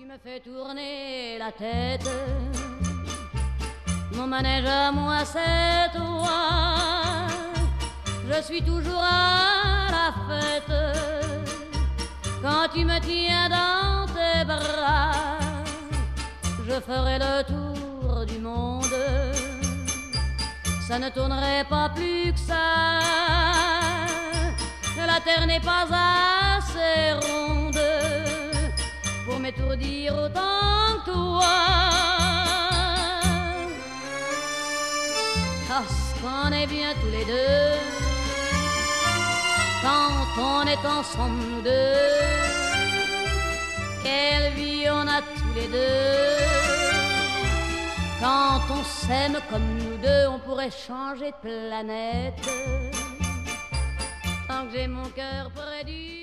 Tu me fais tourner la tête. Mon manège à moi, c'est toi. Je suis toujours à la fête. Quand tu me tiens dans tes bras, je ferai le tour du monde. Ça ne tournerait pas plus que ça. La terre n'est pas assez m'étourdir autant que toi. Parce qu'on est bien tous les deux quand on est ensemble nous deux. Quelle vie on a tous les deux. Quand on s'aime comme nous deux, on pourrait changer de planète. Tant que j'ai mon cœur près du